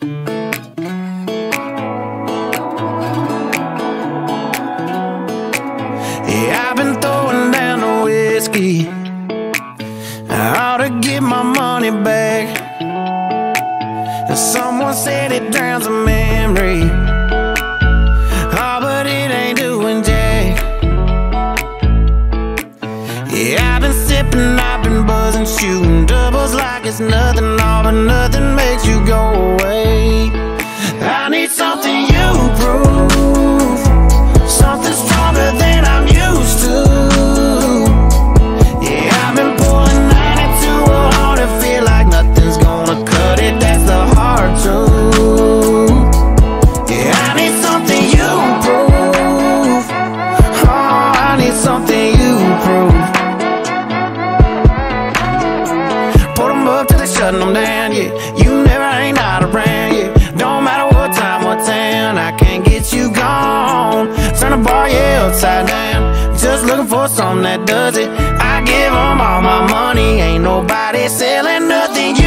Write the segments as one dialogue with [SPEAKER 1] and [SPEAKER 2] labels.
[SPEAKER 1] Yeah, Yeah, I've been sipping, I've been buzzing, shooting doubles like it's nothing. All but nothing makes you go away. I need something you proof, Something that does it. I give 'em all my money, ain't nobody selling nothing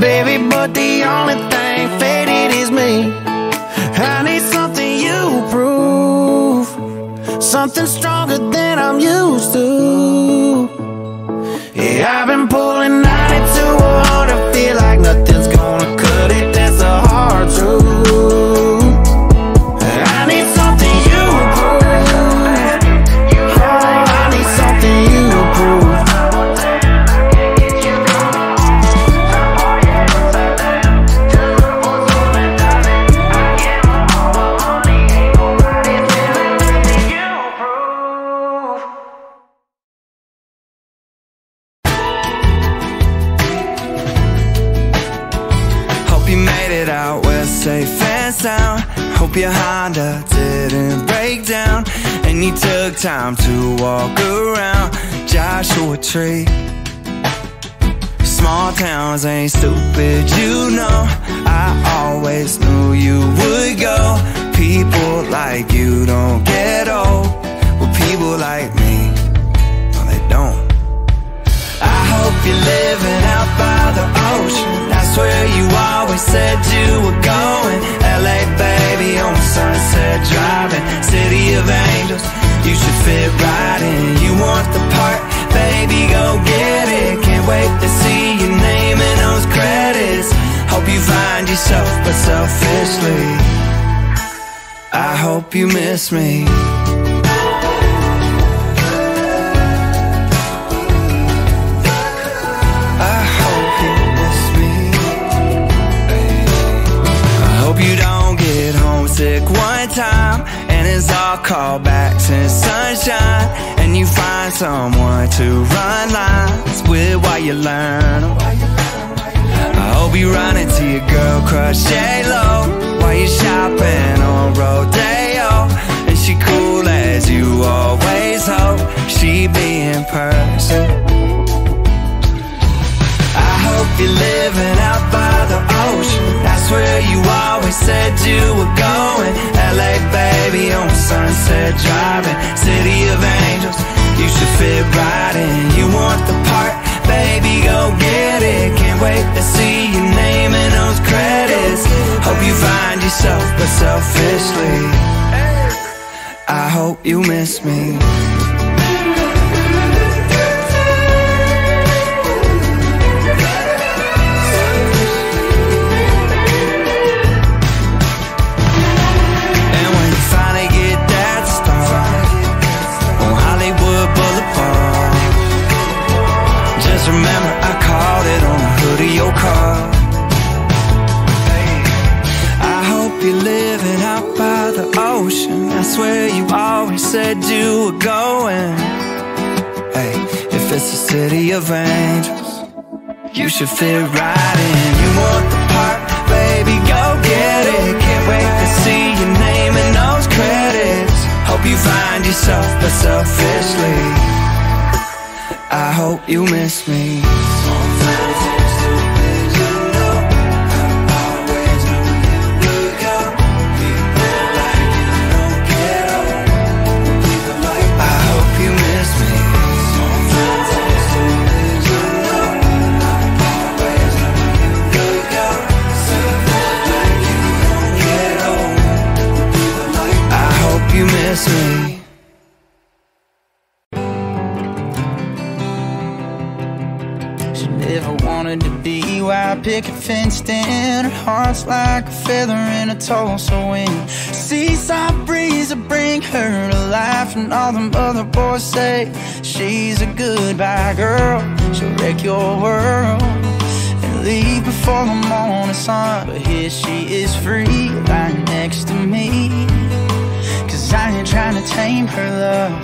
[SPEAKER 1] Baby, but the only thing faded is me. I need something you proof. Something stronger than I'm used to. Yeah, I've been pulling you
[SPEAKER 2] made it out west safe and sound. Hope your Honda didn't break down. And you took time to walk around Joshua Tree. Small towns ain't stupid, you know. I always knew you would go. People like you don't get old. Well, people like me, no, they don't. I hope you're living out by the ocean. That's where you always said you were going. LA, baby, on Sunset Driving. City of Angels, you should fit right in. You want the part, baby, go get it. Can't wait to see your name in those credits. Hope you find yourself, but selfishly, I hope you miss me. Get one time and it's all callbacks and sunshine. And you find someone to run lines with while you learn. I hope you run into your girl crush J-Lo while you're shopping on Rodeo. And she cool as you always hope she be in person. I hope you're living out by the ocean. That's where you always said you were going. Sunset Driving. City of Angels, you should fit right in. You want the part, baby, go get it. Can't wait to see your name in those credits. Hope you find yourself, but selfishly, I hope you miss me. That's where you always said you were going. Hey, if it's a city of angels, you should fit right in. You want the part, baby, go get it. Can't wait to see your name in those credits. Hope you find yourself, but selfishly, I hope you miss me.
[SPEAKER 3] She never wanted to be white picket fenced in. Her heart's like a feather in a Tulsa wind. Seaside breeze will bring her to life, and all them other boys say she's a goodbye girl. She'll wreck your world and leave before the morning sun. But here she is free, lying next to me. Cause I ain't trying to tame her love.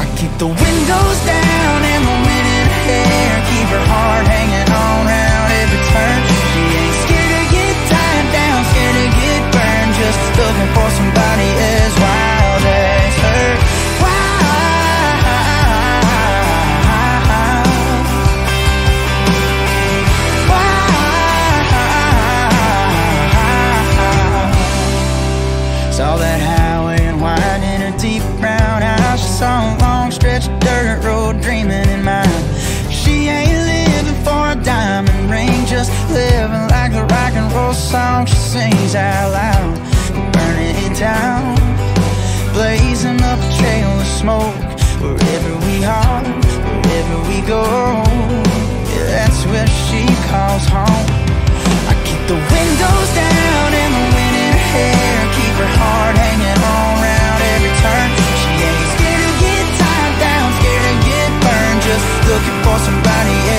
[SPEAKER 3] I keep the windows down and the wind in her hair. Keep her heart hanging on round every turn. She ain't scared to get tied down, scared to get burned. Just looking for somebody as wild song she sings out loud. Burning it down, blazing up a trail of smoke. Wherever we are, wherever we go, yeah, that's where she calls home. I keep the windows down and the wind in her hair. Keep her heart hanging on round every turn. She ain't scared to get tied down, scared to get burned. Just looking for somebody as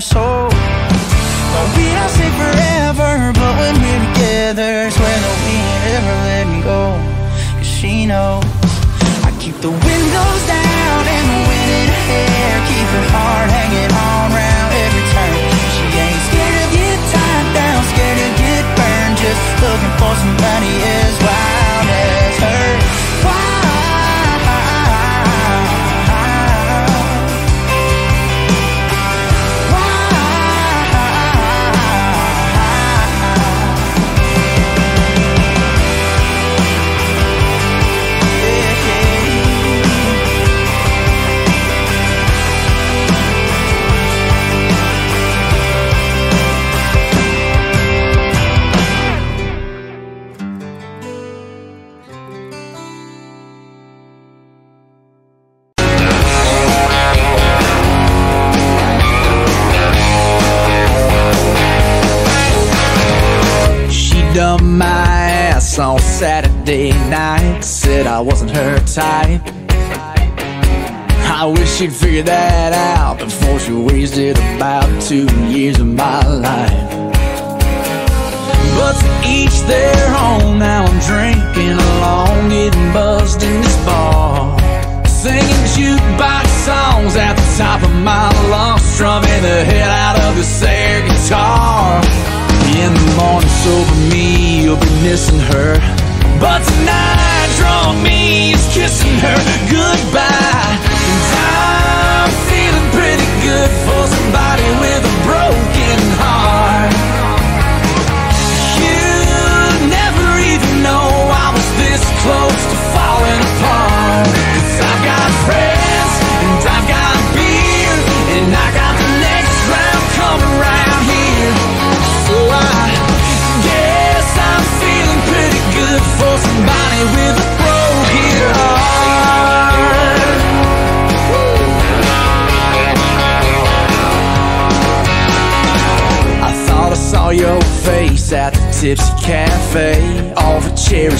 [SPEAKER 3] fire soul. But we don't stay forever, but when we're together, swear that we ain't ever letting go. Cause she knows I keep the windows down and the wind in her hair, keep her heart hanging on round every turn. She ain't scared to get tied down, scared to get burned, just looking for somebody as wild
[SPEAKER 4] ass on Saturday night. Said I wasn't her type. I wish she'd figure that out before she wasted about two years of my life. But to each their own. Now I'm drinking along, getting buzzed in this bar. Singing jukebox songs at the top of my lungs, strumming the hell out of this air guitar. In the morning, sober me, you'll be missing her. But tonight, drunk me is kissing her goodbye. And I'm feeling pretty good for somebody
[SPEAKER 3] tipsy cafe all a cherry